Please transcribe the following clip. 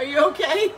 Are you okay?